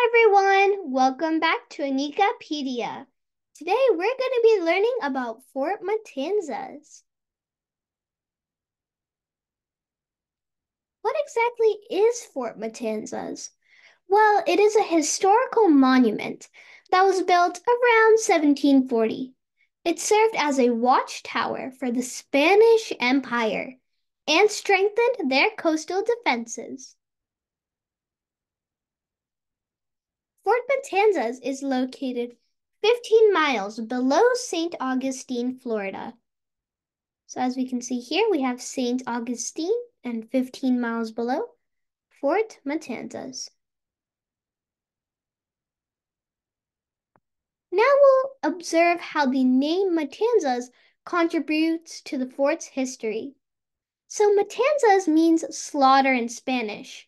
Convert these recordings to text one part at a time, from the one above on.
Hi everyone, welcome back to Anikapedia. Today we're going to be learning about Fort Matanzas. What exactly is Fort Matanzas? Well, it is a historical monument that was built around 1740. It served as a watchtower for the Spanish Empire and strengthened their coastal defenses. Fort Matanzas is located 15 miles below St. Augustine, Florida. So as we can see here, we have St. Augustine and 15 miles below, Fort Matanzas. Now we'll observe how the name Matanzas contributes to the fort's history. So Matanzas means slaughter in Spanish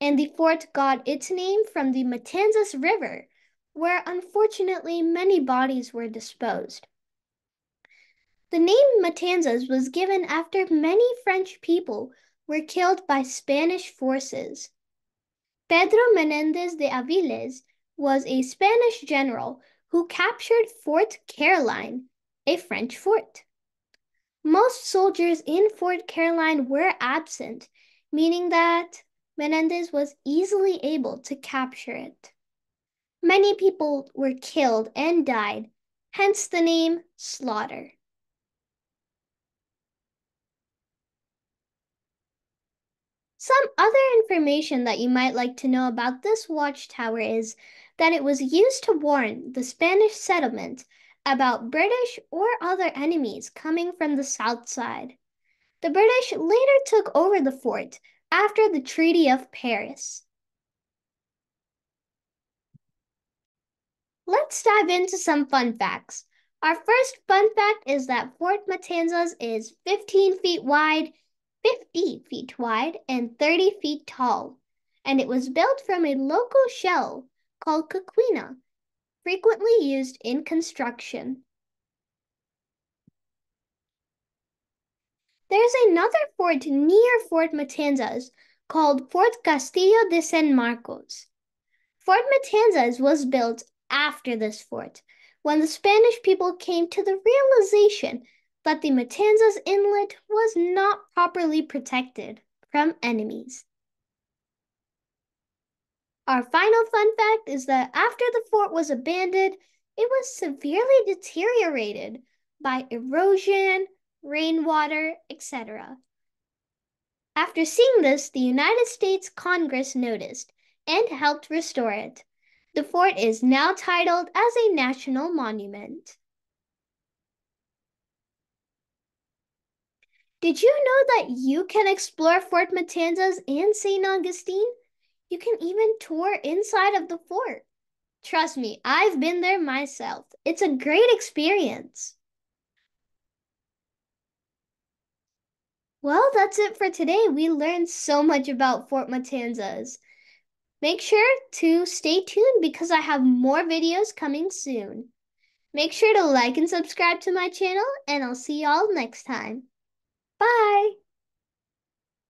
and the fort got its name from the Matanzas River, where unfortunately many bodies were disposed. The name Matanzas was given after many French people were killed by Spanish forces. Pedro Menendez de Aviles was a Spanish general who captured Fort Caroline, a French fort. Most soldiers in Fort Caroline were absent, meaning that Menendez was easily able to capture it. Many people were killed and died, hence the name slaughter. Some other information that you might like to know about this watchtower is that it was used to warn the Spanish settlement about British or other enemies coming from the south side. The British later took over the fort after the Treaty of Paris. Let's dive into some fun facts. Our first fun fact is that Fort Matanzas is 15 feet wide, 50 feet wide, and 30 feet tall, and it was built from a local shell called coquina, frequently used in construction. There's another fort near Fort Matanzas called Fort Castillo de San Marcos. Fort Matanzas was built after this fort when the Spanish people came to the realization that the Matanzas Inlet was not properly protected from enemies. Our final fun fact is that after the fort was abandoned, it was severely deteriorated by erosion, rainwater, etc. After seeing this, the United States Congress noticed and helped restore it. The fort is now titled as a national monument. Did you know that you can explore Fort Matanzas and St. Augustine? You can even tour inside of the fort. Trust me, I've been there myself. It's a great experience. Well, that's it for today. We learned so much about Fort Matanzas. Make sure to stay tuned because I have more videos coming soon. Make sure to like and subscribe to my channel, and I'll see y'all next time. Bye!